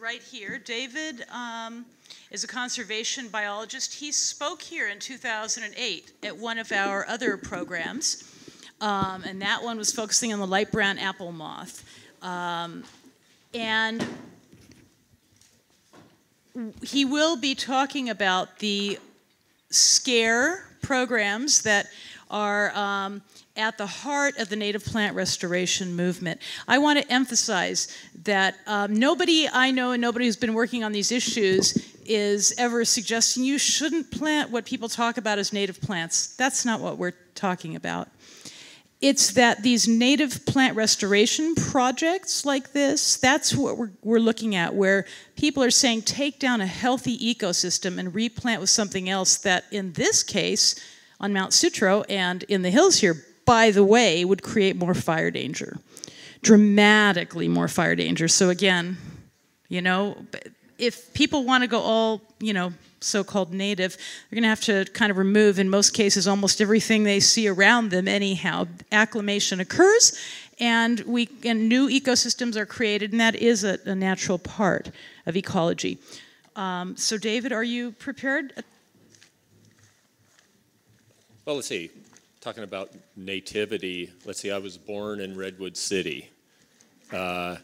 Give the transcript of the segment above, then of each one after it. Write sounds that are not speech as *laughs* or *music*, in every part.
right here. David um, is a conservation biologist. He spoke here in 2008 at one of our other programs, um, and that one was focusing on the light brown apple moth. Um, and he will be talking about the SCARE programs that are um, at the heart of the native plant restoration movement. I want to emphasize that um, nobody I know and nobody who's been working on these issues is ever suggesting you shouldn't plant what people talk about as native plants. That's not what we're talking about. It's that these native plant restoration projects like this, that's what we're, we're looking at, where people are saying take down a healthy ecosystem and replant with something else that, in this case, on Mount Sutro and in the hills here, by the way, would create more fire danger, dramatically more fire danger. So, again, you know, if people want to go all, you know, so-called native, they're going to have to kind of remove, in most cases, almost everything they see around them. Anyhow, acclimation occurs, and we and new ecosystems are created, and that is a, a natural part of ecology. Um, so, David, are you prepared? Well, let's see. Talking about nativity, let's see. I was born in Redwood City. Uh,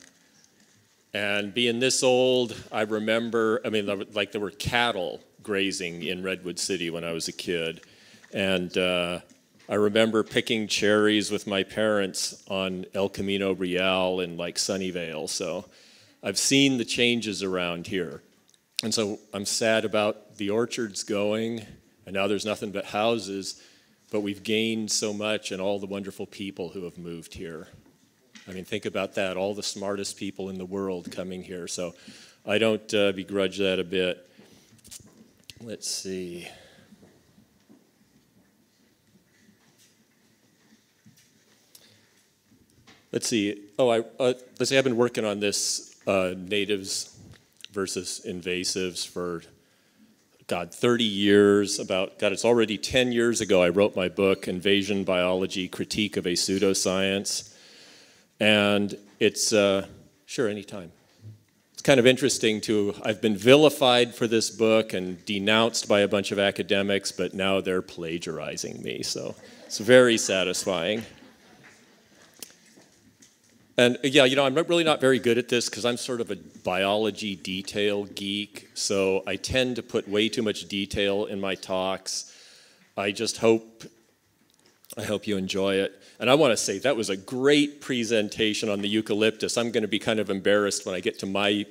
and being this old, I remember, I mean, like there were cattle grazing in Redwood City when I was a kid. And uh, I remember picking cherries with my parents on El Camino Real in like Sunnyvale. So I've seen the changes around here. And so I'm sad about the orchards going, and now there's nothing but houses, but we've gained so much and all the wonderful people who have moved here. I mean, think about that all the smartest people in the world coming here. So I don't uh, begrudge that a bit. Let's see. Let's see. Oh, I, uh, let's see. I've been working on this uh, natives versus invasives for God, 30 years about, God, it's already 10 years ago I wrote my book, Invasion Biology Critique of a Pseudoscience. And it's, uh, sure, anytime. It's kind of interesting to, I've been vilified for this book and denounced by a bunch of academics, but now they're plagiarizing me. So it's very satisfying. And yeah, you know, I'm really not very good at this because I'm sort of a biology detail geek. So I tend to put way too much detail in my talks. I just hope, I hope you enjoy it. And I want to say that was a great presentation on the eucalyptus. I'm going to be kind of embarrassed when I get to my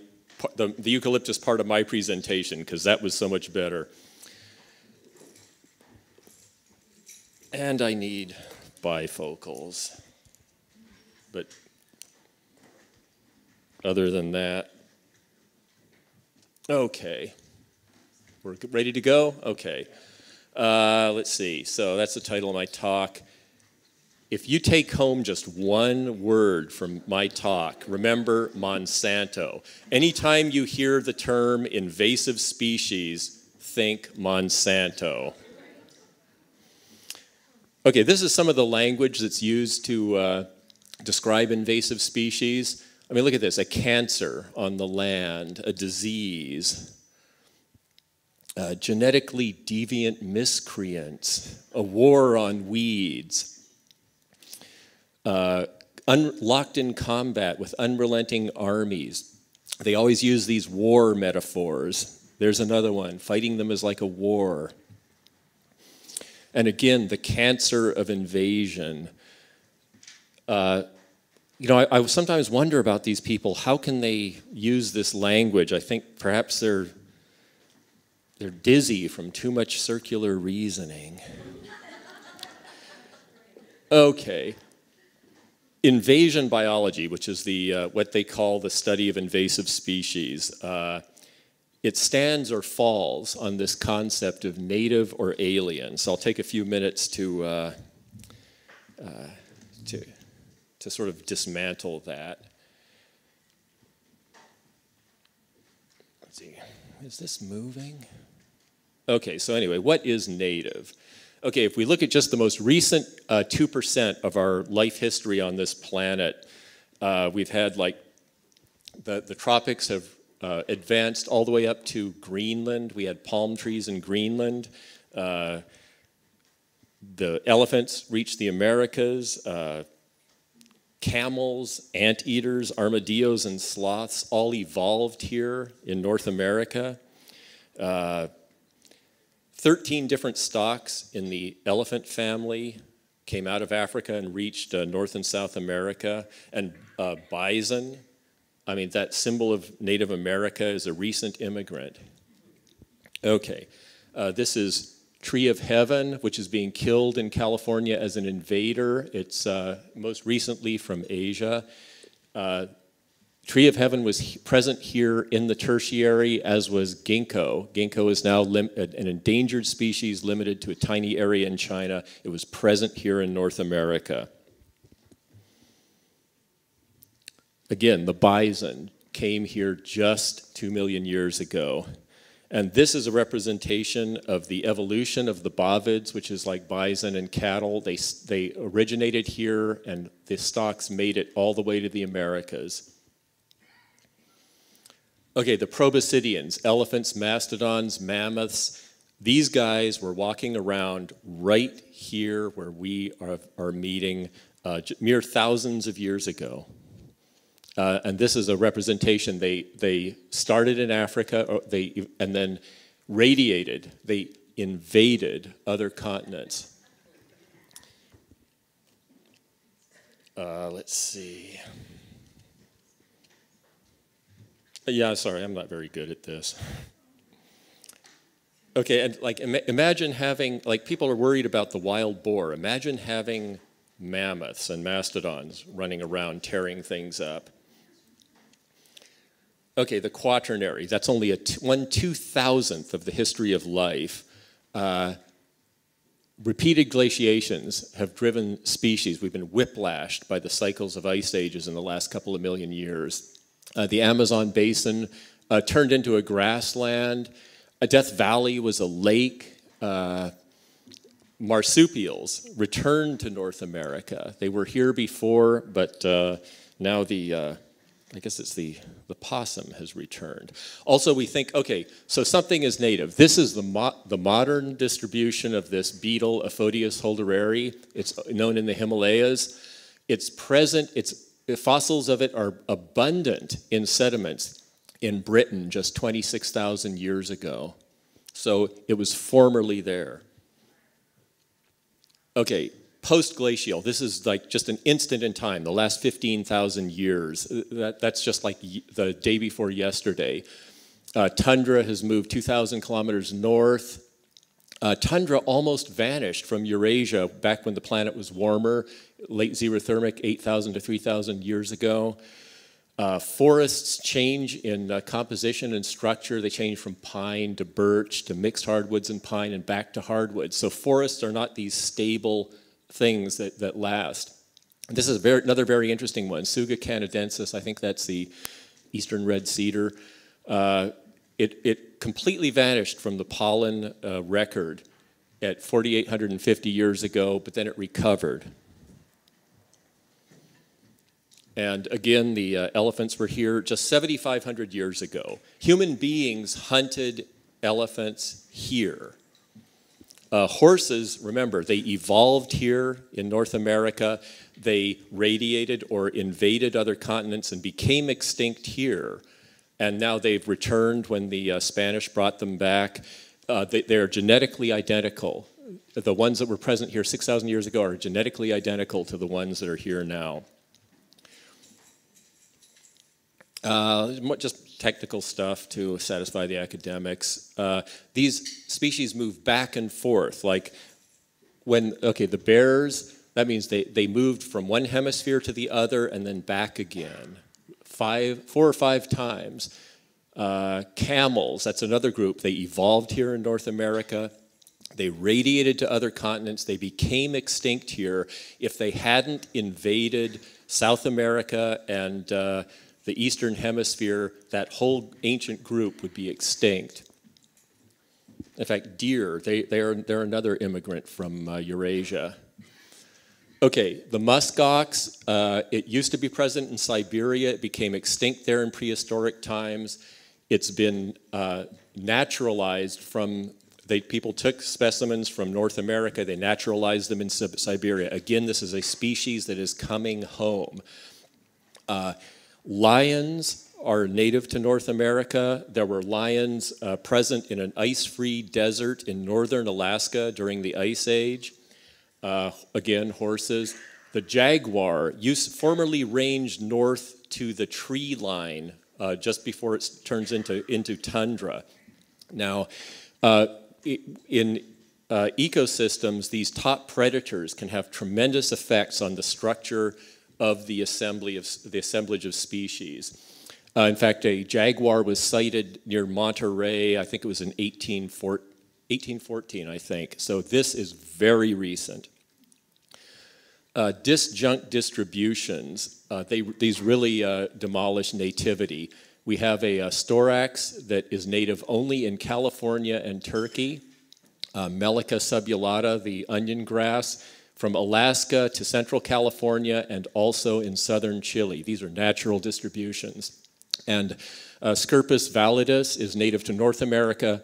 the, the eucalyptus part of my presentation because that was so much better. And I need bifocals. But other than that, okay. We're ready to go? Okay. Uh, let's see. So that's the title of my talk if you take home just one word from my talk, remember Monsanto. Anytime you hear the term invasive species, think Monsanto. Okay, this is some of the language that's used to uh, describe invasive species. I mean, look at this a cancer on the land, a disease, genetically deviant miscreants, a war on weeds uh, locked in combat with unrelenting armies. They always use these war metaphors. There's another one fighting them is like a war. And again, the cancer of invasion. Uh, you know, I, I, sometimes wonder about these people. How can they use this language? I think perhaps they're they're dizzy from too much circular reasoning. Okay, invasion biology, which is the, uh, what they call the study of invasive species, uh, it stands or falls on this concept of native or alien. So I'll take a few minutes to, uh, uh to, to sort of dismantle that. Let's see, is this moving? Okay, so anyway, what is native? okay, if we look at just the most recent uh, 2% of our life history on this planet, uh, we've had like the, the tropics have uh, advanced all the way up to Greenland. We had palm trees in Greenland. Uh, the elephants reached the Americas. Camels, anteaters, armadillos, and sloths all evolved here in North America. Uh, 13 different stocks in the elephant family came out of Africa and reached uh, North and South America. And uh, bison, I mean, that symbol of Native America is a recent immigrant. Okay, uh, this is Tree of Heaven, which is being killed in California as an invader. It's uh, most recently from Asia. Uh, Tree of Heaven was present here in the tertiary, as was ginkgo. Ginkgo is now an endangered species limited to a tiny area in China. It was present here in North America. Again, the bison came here just two million years ago. And this is a representation of the evolution of the bovids, which is like bison and cattle. They, they originated here, and the stocks made it all the way to the Americas. Okay, the proboscideans, elephants, mastodons, mammoths, these guys were walking around right here where we are, are meeting uh, mere thousands of years ago. Uh, and this is a representation. They, they started in Africa they, and then radiated, they invaded other continents. Uh, let's see. Yeah, sorry, I'm not very good at this. Okay, and like Im imagine having, like people are worried about the wild boar. Imagine having mammoths and mastodons running around tearing things up. Okay, the quaternary, that's only a t- one two thousandth of the history of life. Uh, repeated glaciations have driven species. We've been whiplashed by the cycles of ice ages in the last couple of million years. Uh, the Amazon basin uh, turned into a grassland. A Death Valley was a lake. Uh, marsupials returned to North America. They were here before, but uh, now the uh, I guess it's the, the possum has returned. Also, we think, okay, so something is native. This is the, mo the modern distribution of this beetle, Aphodius holdereri. It's known in the Himalayas. It's present, it's fossils of it are abundant in sediments in Britain just 26,000 years ago. So it was formerly there. Okay, post glacial, this is like just an instant in time, the last 15,000 years. That, that's just like the day before yesterday. Uh, tundra has moved 2,000 kilometers north. Uh, tundra almost vanished from Eurasia back when the planet was warmer, late xerothermic, 8,000 to 3,000 years ago. Uh, forests change in uh, composition and structure. They change from pine to birch to mixed hardwoods and pine and back to hardwoods. So forests are not these stable things that, that last. This is very, another very interesting one, Tsuga canadensis. I think that's the eastern red cedar. Uh, it, it completely vanished from the pollen uh, record at 4,850 years ago, but then it recovered. And again, the uh, elephants were here just 7,500 years ago. Human beings hunted elephants here. Uh, horses, remember, they evolved here in North America. They radiated or invaded other continents and became extinct here and now they've returned when the uh, Spanish brought them back. Uh, they, they're genetically identical. The ones that were present here 6,000 years ago are genetically identical to the ones that are here now. Uh, just technical stuff to satisfy the academics. Uh, these species move back and forth. Like when, okay, the bears, that means they, they moved from one hemisphere to the other and then back again five, four or five times. Uh, camels, that's another group. They evolved here in North America. They radiated to other continents. They became extinct here. If they hadn't invaded South America and uh, the Eastern Hemisphere, that whole ancient group would be extinct. In fact, deer, they, they are, they're another immigrant from uh, Eurasia. Okay, the muskox, uh, it used to be present in Siberia. It became extinct there in prehistoric times. It's been uh, naturalized from, they, people took specimens from North America, they naturalized them in Siberia. Again, this is a species that is coming home. Lions are native to North America. There were lions uh, present in an ice free desert in northern Alaska during the Ice Age uh, again, horses. The jaguar used, formerly ranged north to the tree line uh, just before it turns into, into tundra. Now, uh, in uh, ecosystems, these top predators can have tremendous effects on the structure of the assembly of the assemblage of species. Uh, in fact, a jaguar was sighted near Monterey. I think it was in 1814, I think. So this is very recent uh, disjunct distributions, uh, they, these really uh, demolish nativity. We have a, a, storax that is native only in California and Turkey, uh, Melica subulata, the onion grass, from Alaska to central California and also in southern Chile. These are natural distributions. And uh, Scirpus validus is native to North America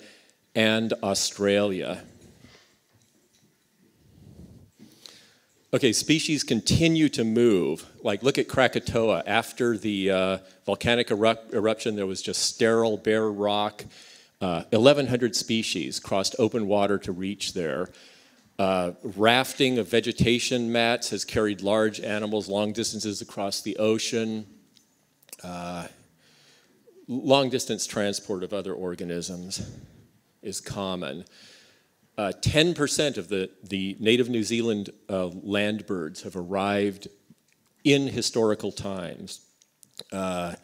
and Australia. Okay, species continue to move. Like, look at Krakatoa. After the uh, volcanic eru- eruption, there was just sterile, bare rock. Uh, 1,100 species crossed open water to reach there. Uh, rafting of vegetation mats has carried large animals long distances across the ocean. Uh, long distance transport of other organisms is common. 10% uh, of the, the native New Zealand uh, land birds have arrived in historical times. Uh,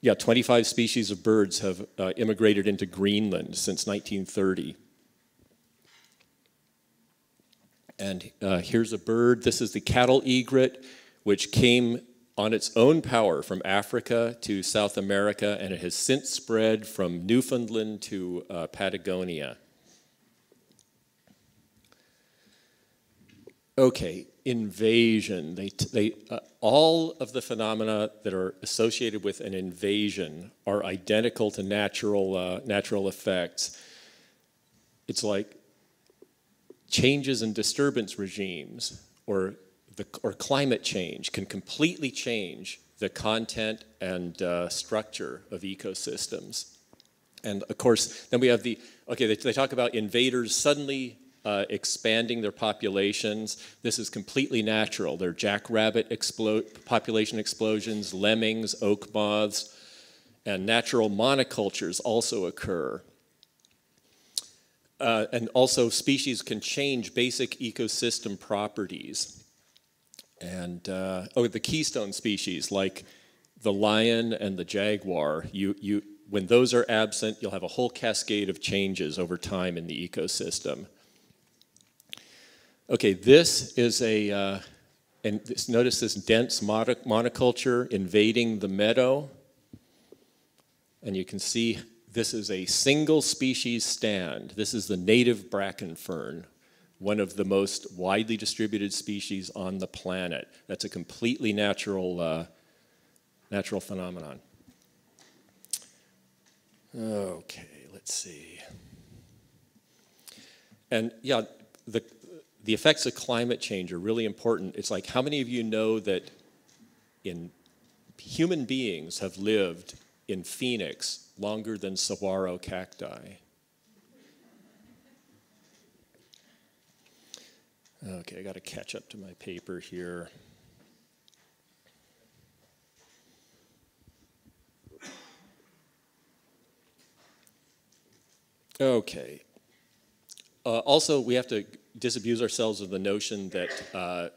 yeah, 25 species of birds have immigrated into Greenland since 1930. And uh, here's a bird. This is the cattle egret, which came on its own power from Africa to South America, and it has since spread from Newfoundland to uh, Patagonia. Okay, invasion. They, they, uh, all of the phenomena that are associated with an invasion are identical to natural, uh, natural effects. It's like changes in disturbance regimes or, the, or climate change can completely change the content and uh, structure of ecosystems. And of course, then we have the, okay, they, they talk about invaders suddenly uh, expanding their populations. This is completely natural. There are jackrabbit explo- population explosions, lemmings, oak moths, and natural monocultures also occur. Uh, and also, species can change basic ecosystem properties. And uh, oh, the keystone species like the lion and the jaguar, you, you, when those are absent, you'll have a whole cascade of changes over time in the ecosystem. Okay, this is a, uh, and this, notice this dense monoculture invading the meadow. And you can see this is a single species stand. This is the native bracken fern, one of the most widely distributed species on the planet. That's a completely natural, uh, natural phenomenon. Okay, let's see. And yeah, the, the effects of climate change are really important. It's like, how many of you know that in human beings have lived in Phoenix longer than saguaro cacti? Okay, I got to catch up to my paper here. Okay. Uh, also, we have to disabuse ourselves of the notion that uh,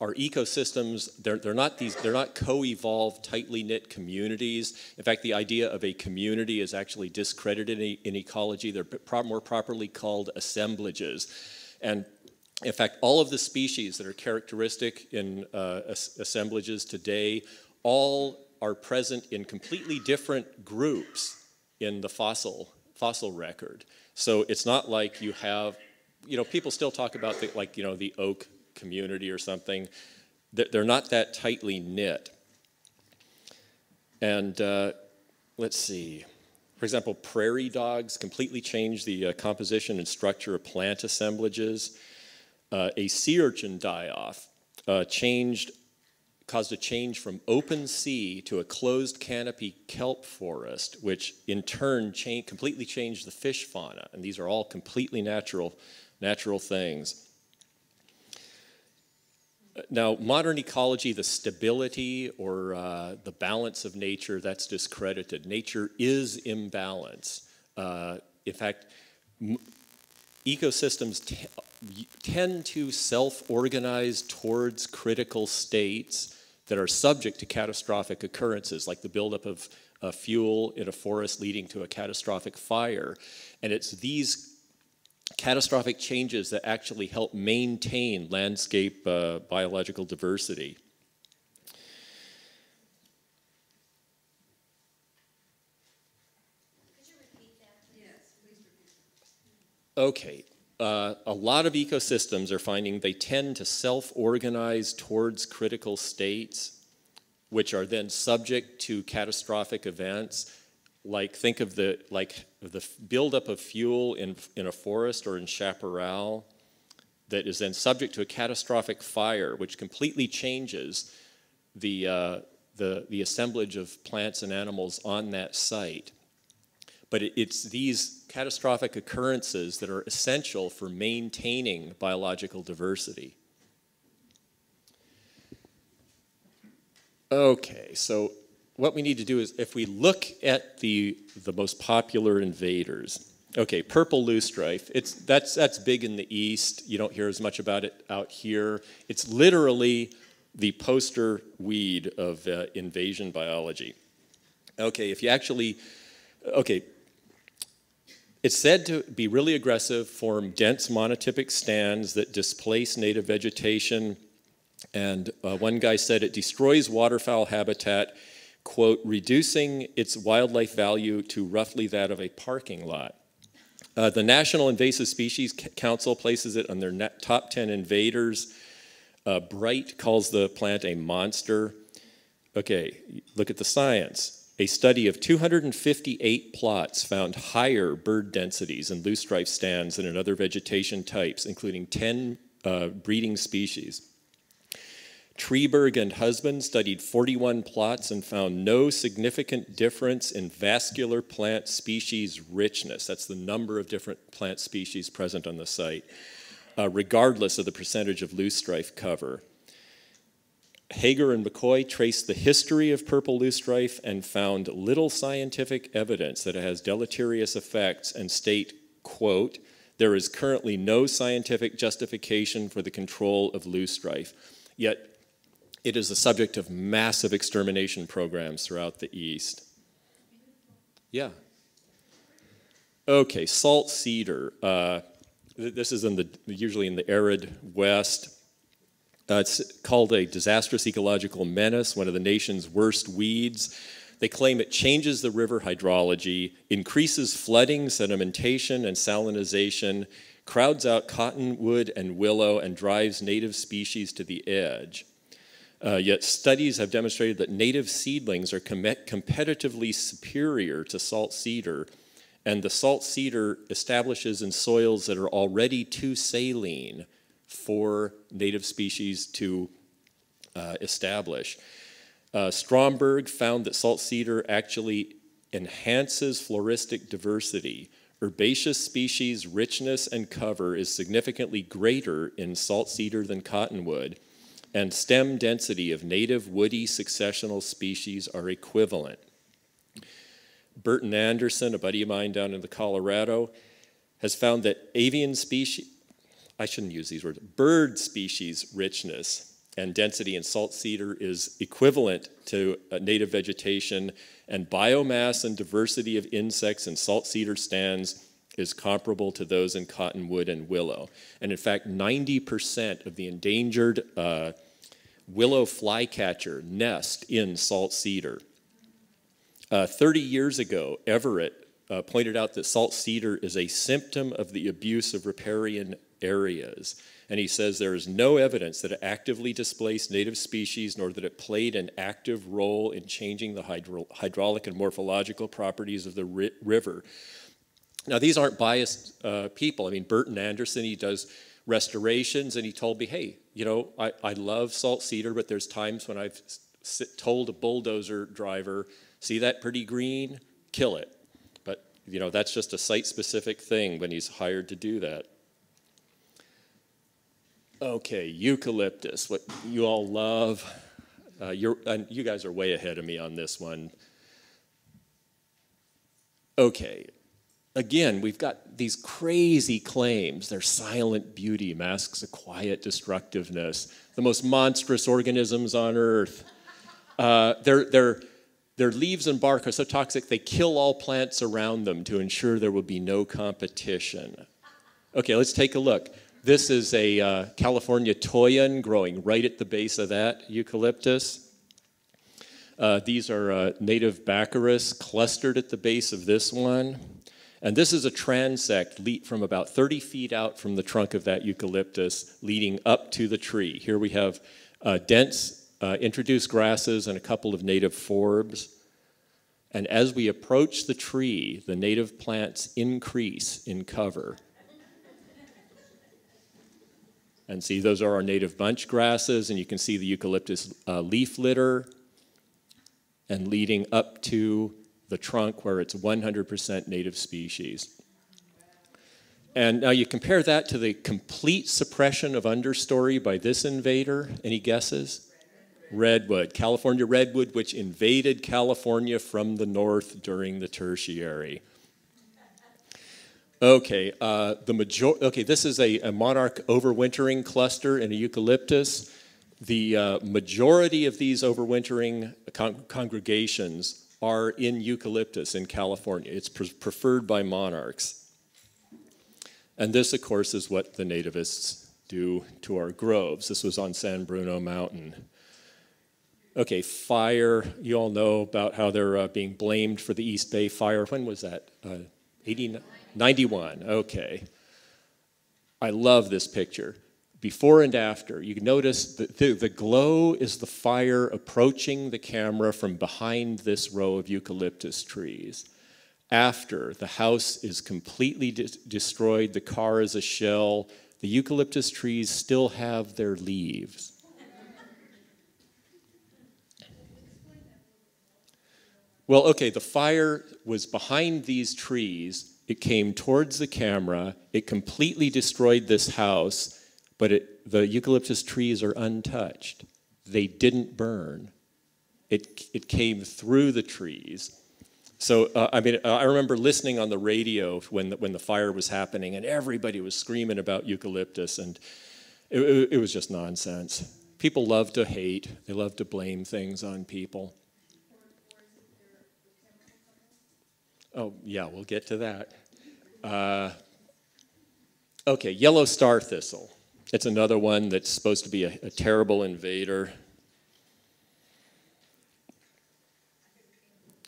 our ecosystems they're, they're not these they're not co-evolved tightly knit communities. In fact the idea of a community is actually discredited in, in ecology. They're pro- more properly called assemblages. And in fact all of the species that are characteristic in uh, assemblages today all are present in completely different groups in the fossil fossil record. So it's not like you have you know, people still talk about the, like, you know, the oak community or something. They're not that tightly knit. And uh, let's see. For example, prairie dogs completely change the uh, composition and structure of plant assemblages. Uh, a sea urchin die-off uh, changed, caused a change from open sea to a closed canopy kelp forest, which in turn cha completely changed the fish fauna. And these are all completely natural, natural things. Now, modern ecology, the stability or uh, the balance of nature, that's discredited. Nature is imbalance. Uh, in fact, ecosystems tend to self-organize towards critical states that are subject to catastrophic occurrences, like the buildup of uh, fuel in a forest leading to a catastrophic fire. And it's these catastrophic changes that actually help maintain landscape uh, biological diversity. Okay, uh, a lot of ecosystems are finding they tend to self-organize towards critical states, which are then subject to catastrophic events like think of the like the buildup of fuel in in a forest or in chaparral that is then subject to a catastrophic fire, which completely changes the uh, the the assemblage of plants and animals on that site. But it, it's these catastrophic occurrences that are essential for maintaining biological diversity. Okay, so what we need to do is if we look at the, the most popular invaders, okay, purple loosestrife, it's, that's, that's big in the east. You don't hear as much about it out here. It's literally the poster weed of uh, invasion biology. Okay, if you actually, okay, it's said to be really aggressive, form dense monotypic stands that displace native vegetation. And uh, one guy said it destroys waterfowl habitat quote, reducing its wildlife value to roughly that of a parking lot. Uh, the National Invasive Species Council places it on their top 10 invaders. Uh, Bright calls the plant a monster. Okay, look at the science. A study of 258 plots found higher bird densities in loosestrife stands than in other vegetation types, including 10 uh, breeding species. Treberg and Husband studied 41 plots and found no significant difference in vascular plant species richness. That's the number of different plant species present on the site, uh, regardless of the percentage of loosestrife cover. Hager and McCoy traced the history of purple loosestrife and found little scientific evidence that it has deleterious effects and state, quote, there is currently no scientific justification for the control of loosestrife. Yet it is the subject of massive extermination programs throughout the East. Yeah. Okay, salt cedar. Uh, this is in the usually in the arid West. Uh, it's called a disastrous ecological menace, one of the nation's worst weeds. They claim it changes the river hydrology, increases flooding, sedimentation, and salinization, crowds out cottonwood and willow, and drives native species to the edge. Uh, yet studies have demonstrated that native seedlings are com competitively superior to salt cedar, and the salt cedar establishes in soils that are already too saline for native species to uh, establish. Uh, Stromberg found that salt cedar actually enhances floristic diversity. Herbaceous species richness and cover is significantly greater in salt cedar than cottonwood and stem density of native woody successional species are equivalent. Bertin Anderson, a buddy of mine down in the Colorado, has found that avian species, I shouldn't use these words, bird species richness and density in salt cedar is equivalent to native vegetation, and biomass and diversity of insects in salt cedar stands is comparable to those in cottonwood and willow. And in fact, 90% of the endangered uh, willow flycatcher nest in salt cedar. Uh, 30 years ago, Everitt uh, pointed out that salt cedar is a symptom of the abuse of riparian areas. And he says there is no evidence that it actively displaced native species nor that it played an active role in changing the hydro hydraulic and morphological properties of the ri river. Now, these aren't biased uh, people. I mean, Bertin Anderson, he does restorations, and he told me, hey, you know, I, I love salt cedar, but there's times when I've told a bulldozer driver, see that pretty green? Kill it. But, you know, that's just a site specific thing when he's hired to do that. Okay, eucalyptus, what you all love. Uh, you're, you guys are way ahead of me on this one. Okay, again, we've got these crazy claims. Their silent beauty masks a quiet destructiveness. The most monstrous organisms on earth. Uh, their, their, their leaves and bark are so toxic they kill all plants around them to ensure there will be no competition. Okay, let's take a look. This is a uh, California toyon growing right at the base of that eucalyptus. Uh, these are uh, native baccharis clustered at the base of this one. And this is a transect from about 30 feet out from the trunk of that eucalyptus leading up to the tree. Here we have uh, dense uh, introduced grasses and a couple of native forbs. And as we approach the tree, the native plants increase in cover. And see, those are our native bunch grasses, and you can see the eucalyptus uh, leaf litter and leading up to the trunk where it's 100% native species. And now you compare that to the complete suppression of understory by this invader. Any guesses? Redwood, California redwood, which invaded California from the north during the tertiary. Okay, uh, the major- okay, this is a, a, monarch overwintering cluster in a eucalyptus. The uh, majority of these overwintering con- congregations are in eucalyptus in California. It's pre- preferred by monarchs. And this, of course, is what the nativists do to our groves. This was on San Bruno Mountain. Okay, fire. You all know about how they're uh, being blamed for the East Bay fire. When was that? Uh, 89? 91, okay. I love this picture. Before and after, you notice the, the, the, glow is the fire approaching the camera from behind this row of eucalyptus trees. After, the house is completely de destroyed, the car is a shell, the eucalyptus trees still have their leaves. Well, okay, the fire was behind these trees it came towards the camera. It completely destroyed this house, but it, the eucalyptus trees are untouched. They didn't burn. It, it came through the trees. So, uh, I mean, I remember listening on the radio when the, when the fire was happening, and everybody was screaming about eucalyptus, and it, it, it was just nonsense. People love to hate, they love to blame things on people. Oh, yeah, we'll get to that. Uh, okay, yellow star thistle. It's another one that's supposed to be a, a terrible invader.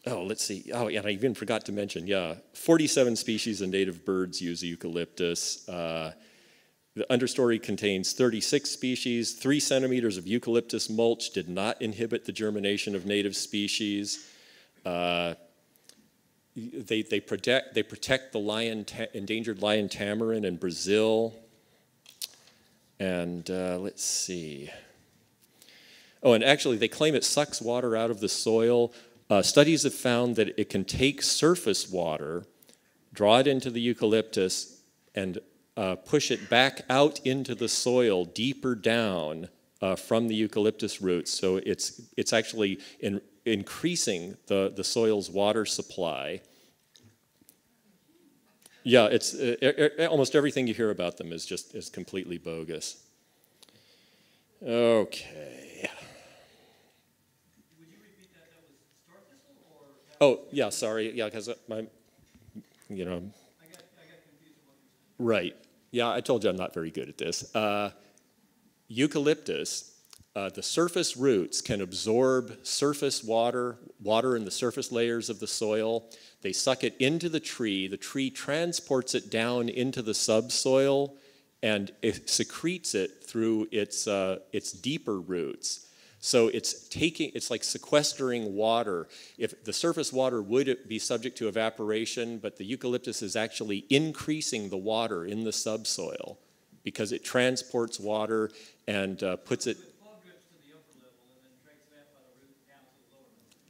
Oh, let's see. Oh, yeah, I even forgot to mention, yeah, 47 species of native birds use eucalyptus. Uh, the understory contains 36 species. Three centimeters of eucalyptus mulch did not inhibit the germination of native species. Uh, they, they, protect, they protect the lion endangered lion tamarin in Brazil. And uh, let's see. Oh, and actually, they claim it sucks water out of the soil. Uh, studies have found that it can take surface water, draw it into the eucalyptus, and uh, push it back out into the soil deeper down uh, from the eucalyptus roots. So it's, it's actually in, increasing the, the soil's water supply. Yeah, it's uh, almost everything you hear about them is just is completely bogus. Okay. Oh yeah, sorry. Yeah, because my, you know. I got, I got right. Yeah, I told you I'm not very good at this. Uh, eucalyptus uh, the surface roots can absorb surface water, water in the surface layers of the soil. They suck it into the tree. The tree transports it down into the subsoil and it secretes it through its, uh, its deeper roots. So it's taking, it's like sequestering water. If the surface water would be subject to evaporation, but the eucalyptus is actually increasing the water in the subsoil because it transports water and uh, puts it.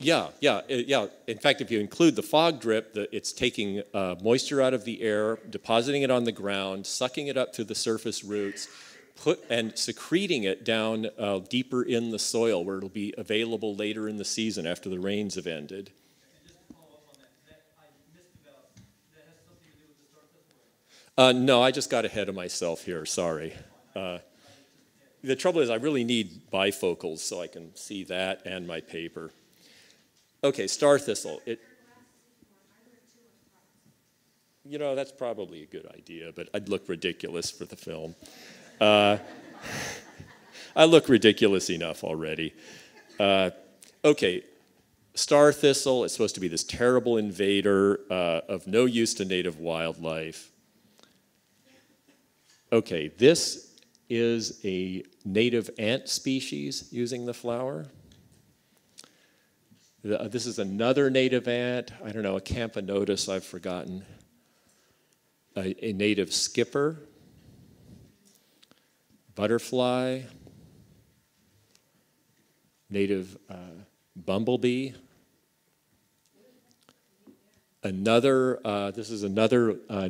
Yeah, yeah, yeah. In fact, if you include the fog drip, the, it's taking uh, moisture out of the air, depositing it on the ground, sucking it up through the surface roots, put and secreting it down uh, deeper in the soil where it'll be available later in the season after the rains have ended. Uh, no, I just got ahead of myself here. Sorry. Uh, the trouble is, I really need bifocals so I can see that and my paper. Okay, star thistle. It, you know, that's probably a good idea, but I'd look ridiculous for the film. Uh, *laughs* I look ridiculous enough already. Uh, okay, star thistle is supposed to be this terrible invader uh, of no use to native wildlife. Okay, this is a native ant species using the flower. Uh, this is another native ant. I don't know, a camponotus, I've forgotten. A, a native skipper butterfly, native uh, bumblebee. Another, uh, this is another uh,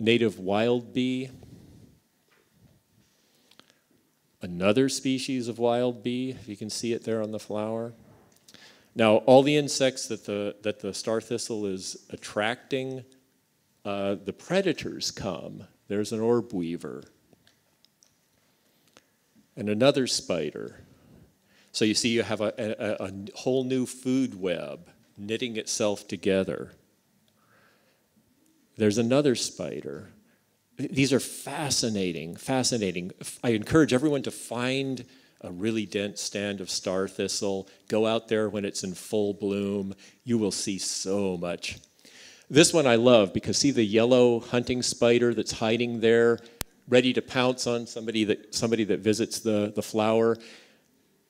native wild bee. Another species of wild bee, if you can see it there on the flower. Now, all the insects that the, that the star thistle is attracting, uh, the predators come. There's an orb weaver and another spider. So you see, you have a, a, a, whole new food web knitting itself together. There's another spider. These are fascinating, fascinating. I encourage everyone to find a really dense stand of star thistle. Go out there when it's in full bloom. You will see so much. This one I love because see the yellow hunting spider that's hiding there? ready to pounce on somebody that, somebody that visits the, the flower.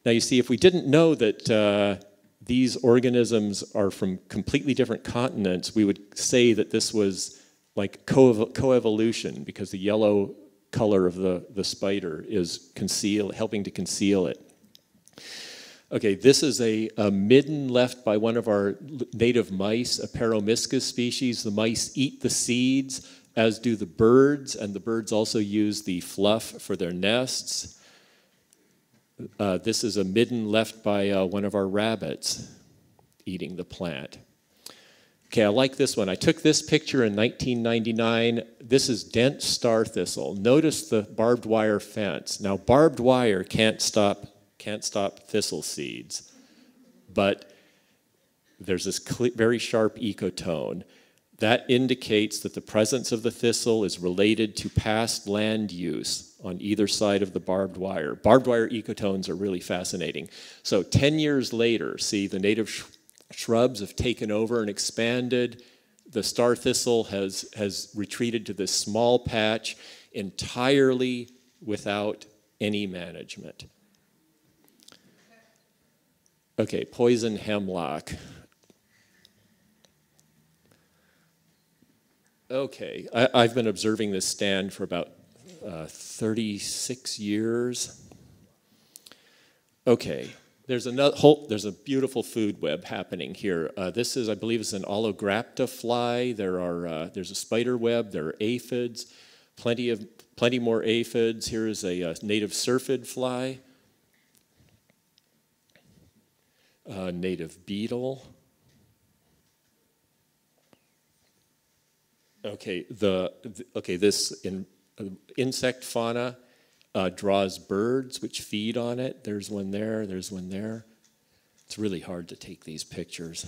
Now, you see, if we didn't know that uh, these organisms are from completely different continents, we would say that this was like co- coevolution because the yellow color of the, the spider is conceal, helping to conceal it. Okay, this is a, a, midden left by one of our native mice, a Peromyscus species. The mice eat the seeds as do the birds, and the birds also use the fluff for their nests. Uh, this is a midden left by uh, one of our rabbits eating the plant. Okay, I like this one. I took this picture in 1999. This is dense star thistle. Notice the barbed wire fence. Now, barbed wire can't stop can't stop thistle seeds, but there's this very sharp ecotone. That indicates that the presence of the thistle is related to past land use on either side of the barbed wire. Barbed wire ecotones are really fascinating. So 10 years later, see, the native shrubs have taken over and expanded. The star thistle has, has retreated to this small patch entirely without any management. Okay, poison hemlock. Okay, I, have been observing this stand for about uh, 36 years. Okay, there's another whole, there's a beautiful food web happening here. Uh, this is, I believe, is an Allograpta fly. There are uh, there's a spider web. There are aphids, plenty of plenty more aphids. Here is a, a uh, native syrphid fly, a native beetle. Okay, the, the okay this in, uh, insect fauna uh, draws birds which feed on it. There's one there. There's one there. It's really hard to take these pictures.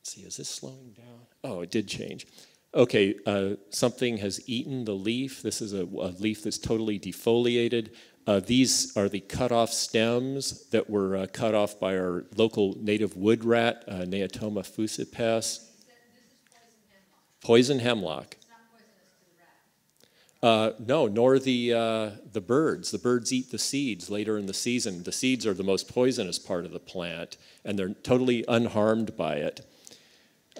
Let's see, is this slowing down? Oh, it did change. Okay, uh, something has eaten the leaf. This is a, a leaf that's totally defoliated. Uh, these are the cut off stems that were uh, cut off by our local native wood rat, uh, Neotoma fuscipes. Poison hemlock. Uh, no, nor the, uh, the birds. The birds eat the seeds later in the season. The seeds are the most poisonous part of the plant, and they're totally unharmed by it.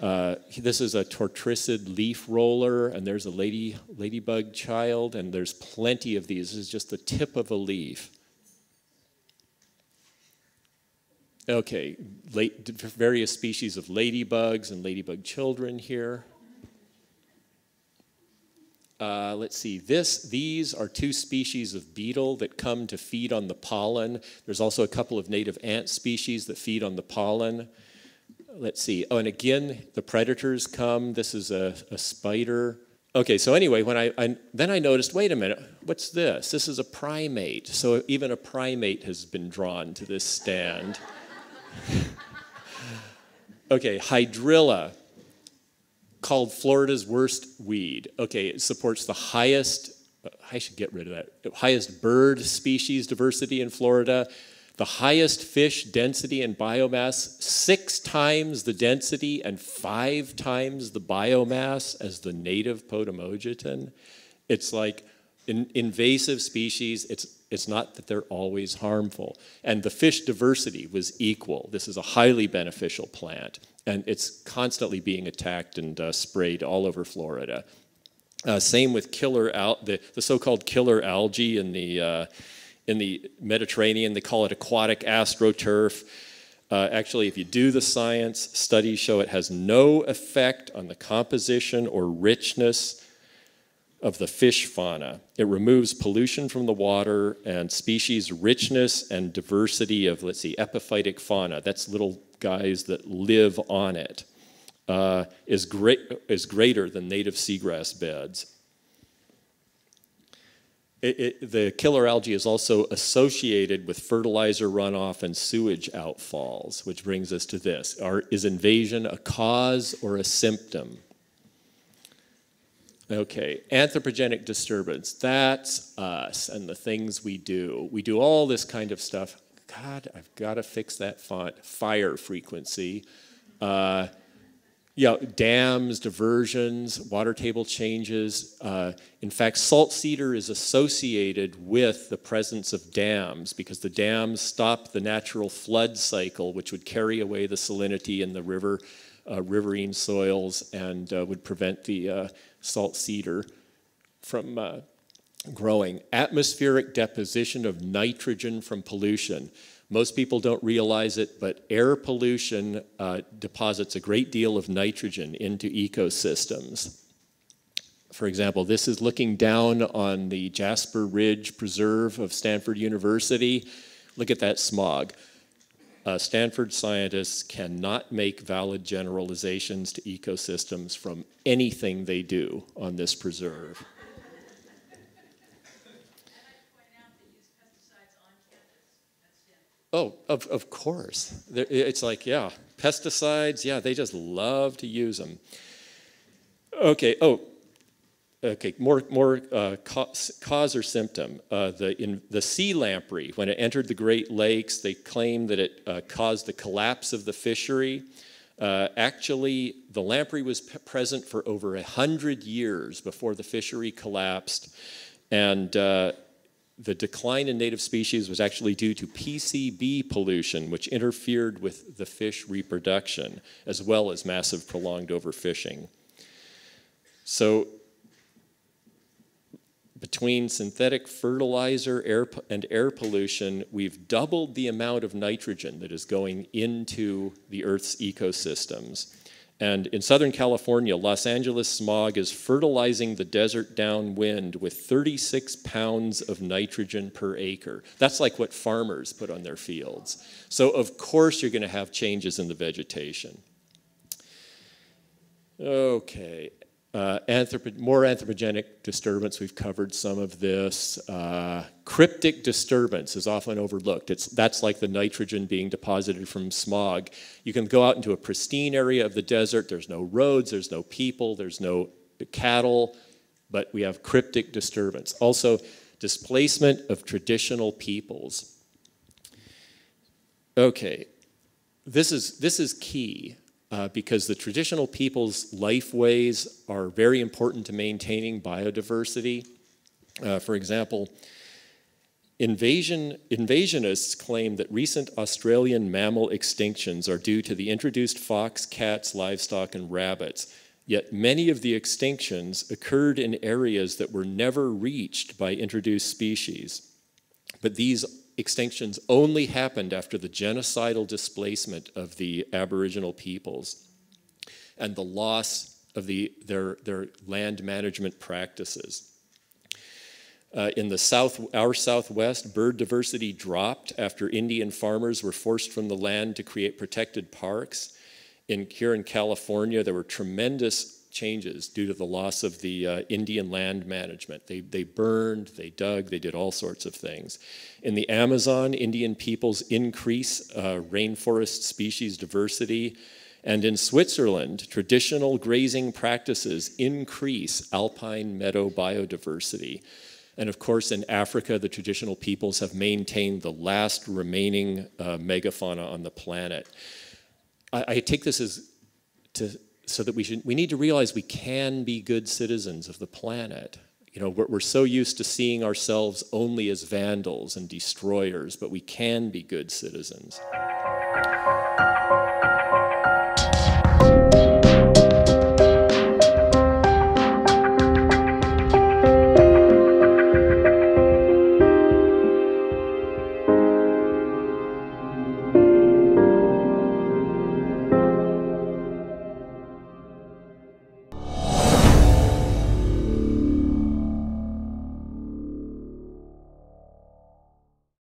Uh, this is a tortricid leaf roller, and there's a lady, ladybug child, and there's plenty of these. This is just the tip of a leaf. Okay, late, various species of ladybugs and ladybug children here. Uh, let's see, this, these are two species of beetle that come to feed on the pollen. There's also a couple of native ant species that feed on the pollen. Let's see, oh, and again, the predators come. This is a, a spider. Okay, so anyway, when I, I, then I noticed, wait a minute, what's this? This is a primate. So even a primate has been drawn to this stand. *laughs* okay, hydrilla called Florida's worst weed. Okay, it supports the highest, I should get rid of that, highest bird species diversity in Florida, the highest fish density and biomass, six times the density and five times the biomass as the native Potamogeton. It's like in, invasive species, it's, it's not that they're always harmful. And the fish diversity was equal. This is a highly beneficial plant and it's constantly being attacked and uh, sprayed all over Florida. Uh, same with killer al- the, the so-called killer algae in the uh, in the Mediterranean. They call it aquatic astroturf. Uh, actually, if you do the science, studies show it has no effect on the composition or richness of the fish fauna. It removes pollution from the water and species richness and diversity of, let's see, epiphytic fauna. That's little guys that live on it uh, is, great, is greater than native seagrass beds. It, it, the killer algae is also associated with fertilizer runoff and sewage outfalls, which brings us to this. Are, is invasion a cause or a symptom? Okay, anthropogenic disturbance. That's us and the things we do. We do all this kind of stuff God, I've got to fix that font. Fire frequency. Uh, yeah, dams, diversions, water table changes. Uh, in fact, salt cedar is associated with the presence of dams because the dams stop the natural flood cycle, which would carry away the salinity in the river, uh, riverine soils, and uh, would prevent the uh, salt cedar from uh, growing. Atmospheric deposition of nitrogen from pollution. Most people don't realize it, but air pollution uh, deposits a great deal of nitrogen into ecosystems. For example, this is looking down on the Jasper Ridge Preserve of Stanford University. Look at that smog. Uh, Stanford scientists cannot make valid generalizations to ecosystems from anything they do on this preserve. Oh, of, of course. It's like, yeah, pesticides, yeah, they just love to use them. Okay, oh, okay, more, more uh, cause, or symptom. Uh, the, in, the sea lamprey, when it entered the Great Lakes, they claimed that it uh, caused the collapse of the fishery. Uh, actually, the lamprey was present for over a hundred years before the fishery collapsed. And uh, the decline in native species was actually due to PCB pollution, which interfered with the fish reproduction, as well as massive prolonged overfishing. So, between synthetic fertilizer air, and air pollution, we've doubled the amount of nitrogen that is going into the Earth's ecosystems. And in Southern California, Los Angeles smog is fertilizing the desert downwind with 36 pounds of nitrogen per acre. That's like what farmers put on their fields. So, of course, you're going to have changes in the vegetation. Okay, uh, anthropo- more anthropogenic disturbance, we've covered some of this. Uh, cryptic disturbance is often overlooked. It's, that's like the nitrogen being deposited from smog. You can go out into a pristine area of the desert, there's no roads, there's no people, there's no cattle, but we have cryptic disturbance. Also, displacement of traditional peoples. Okay, this is, this is key uh, because the traditional people's life ways are very important to maintaining biodiversity. Uh, for example, invasion, invasionists claim that recent Australian mammal extinctions are due to the introduced fox, cats, livestock, and rabbits. Yet many of the extinctions occurred in areas that were never reached by introduced species. But these extinctions only happened after the genocidal displacement of the Aboriginal peoples and the loss of the, their, their land management practices. Uh, in the south, our southwest, bird diversity dropped after Indian farmers were forced from the land to create protected parks. In, here in California, there were tremendous changes due to the loss of the uh, Indian land management. They, they burned, they dug, they did all sorts of things. In the Amazon, Indian peoples increase uh, rainforest species diversity. And in Switzerland, traditional grazing practices increase alpine meadow biodiversity. And of course, in Africa, the traditional peoples have maintained the last remaining uh, megafauna on the planet. I, I take this as to so that we should we need to realize we can be good citizens of the planet. You know we're, we're, so used to seeing ourselves only as vandals and destroyers but we can be good citizens